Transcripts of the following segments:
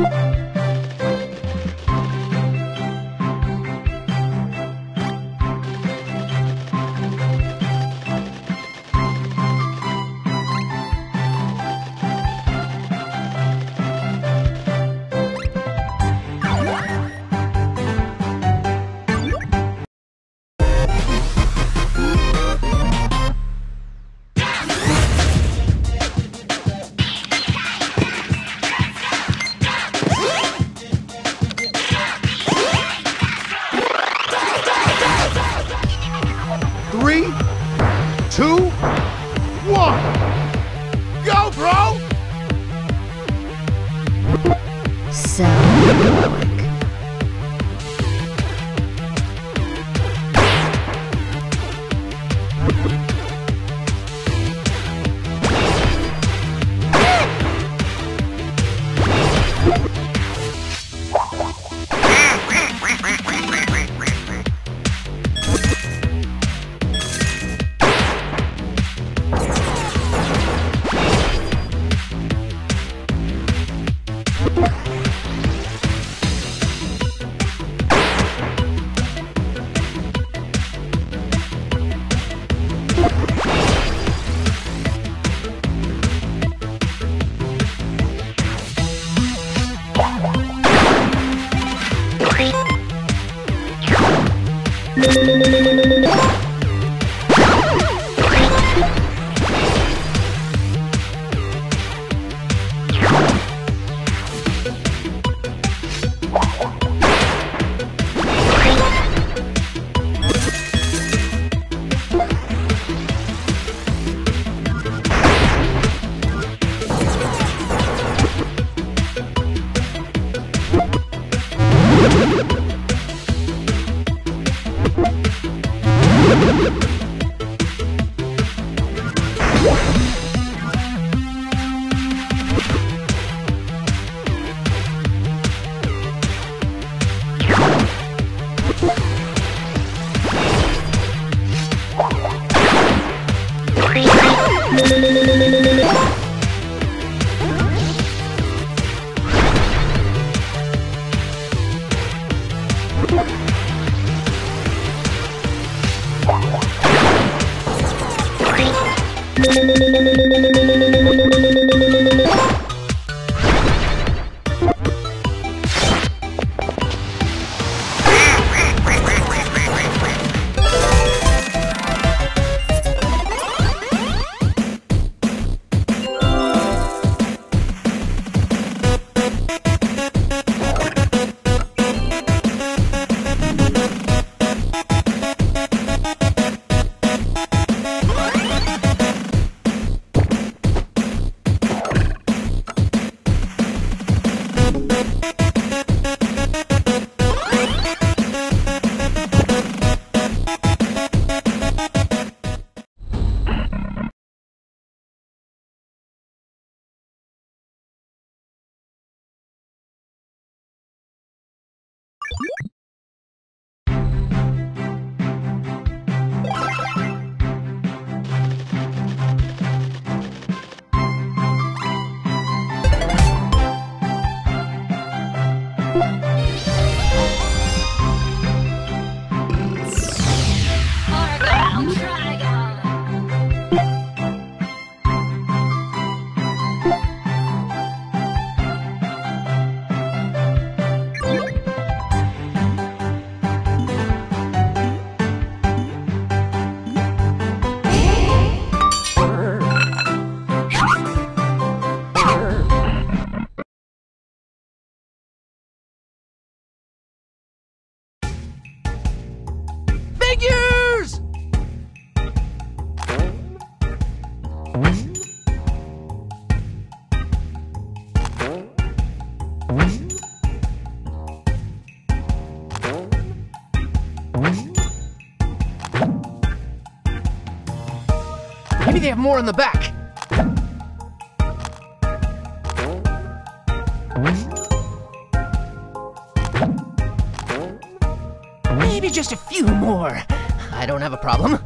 you zone. Argyle more in the back. Maybe just a few more. I don't have a problem.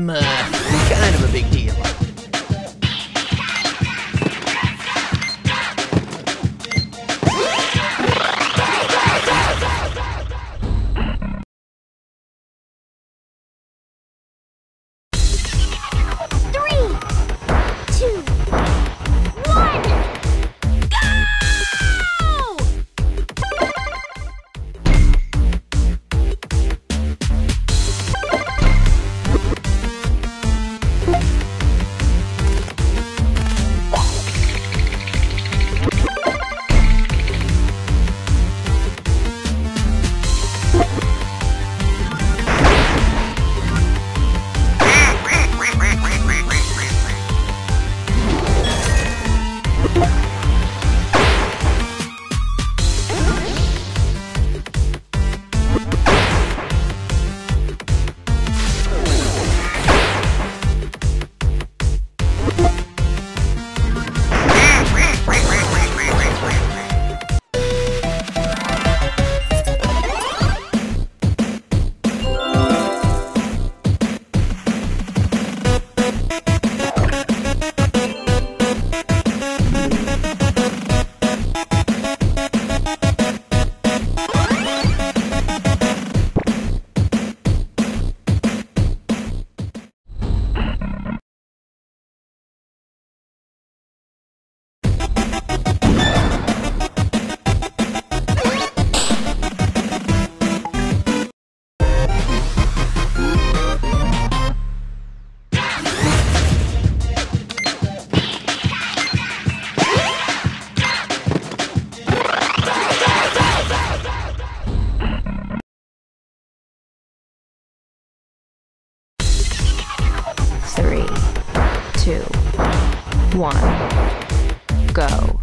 I'm, uh, one, go.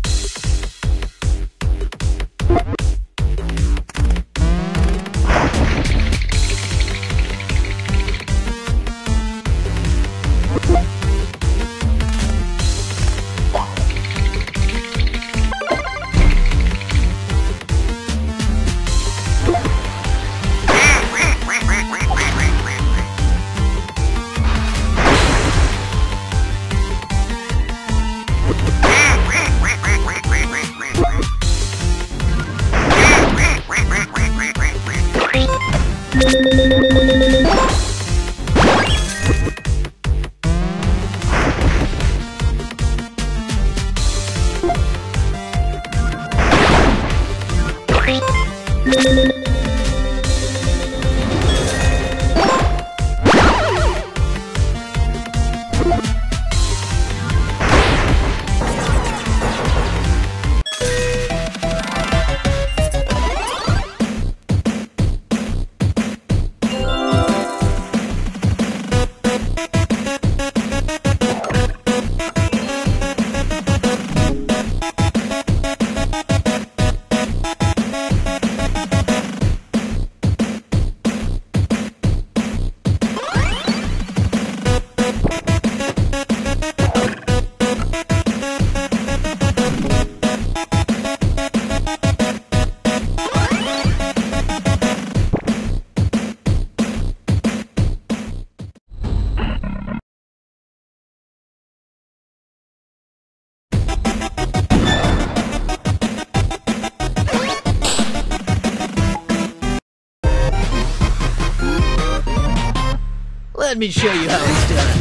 Let me show you how it's done.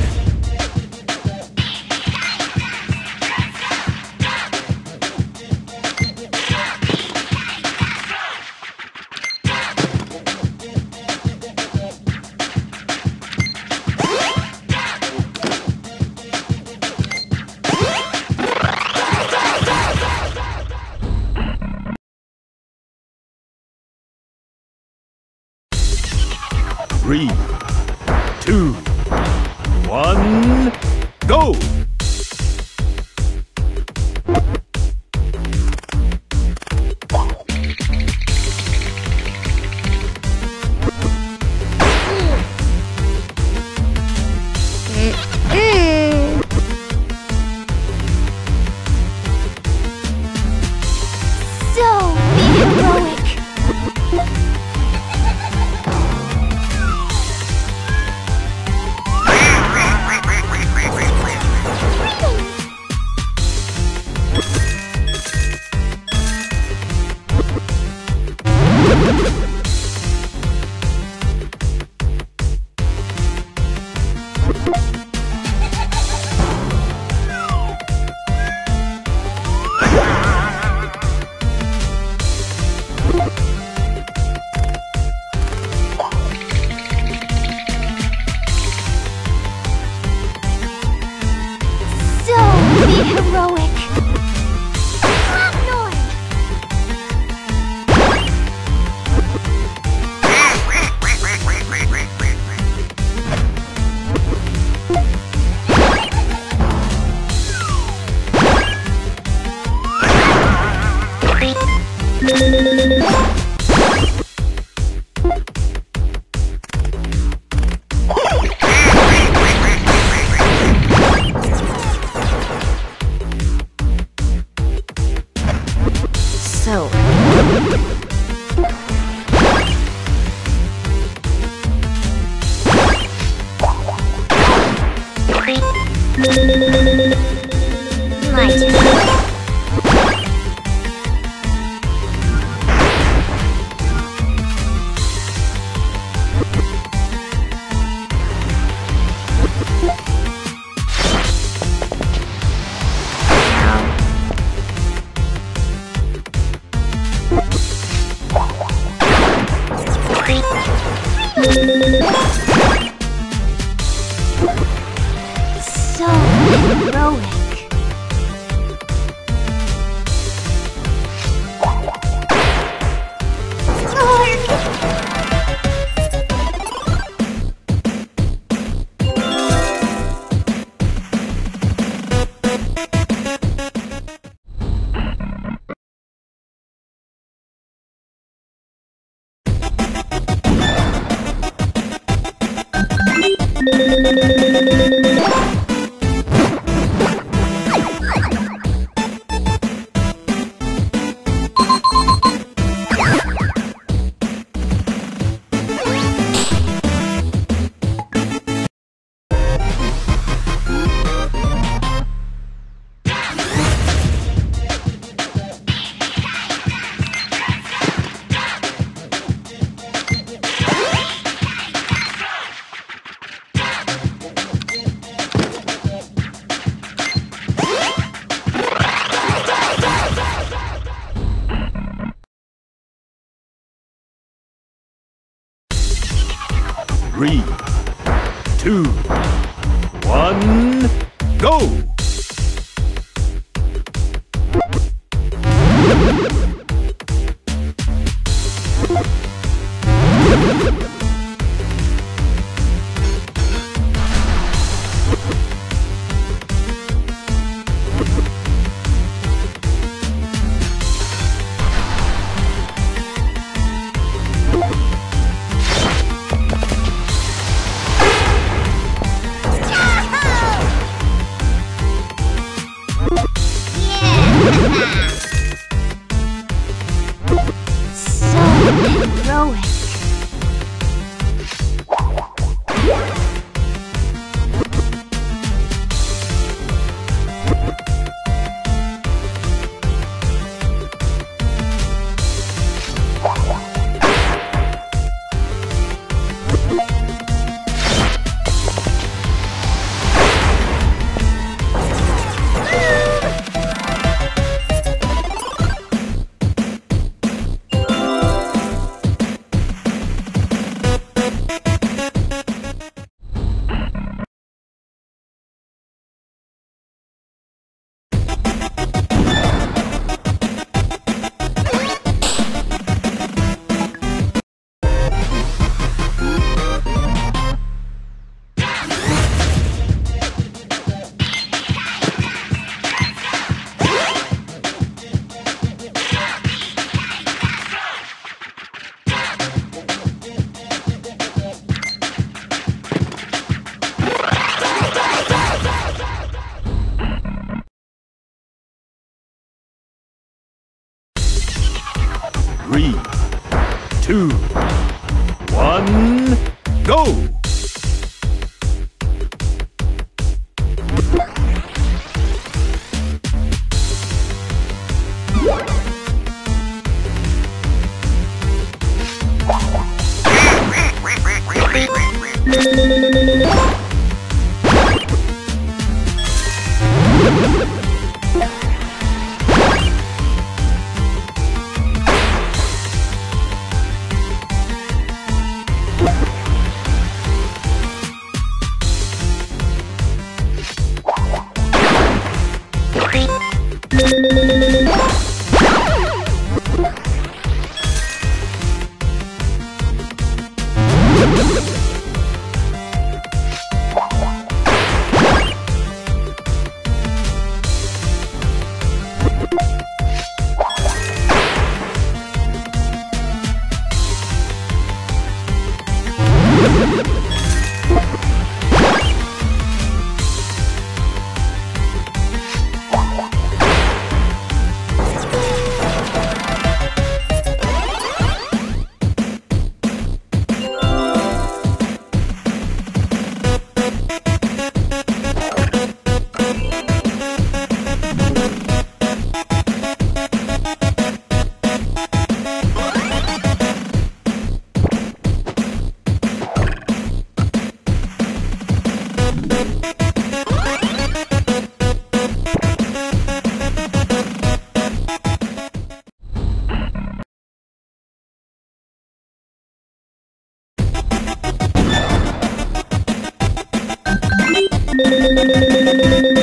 Thank you.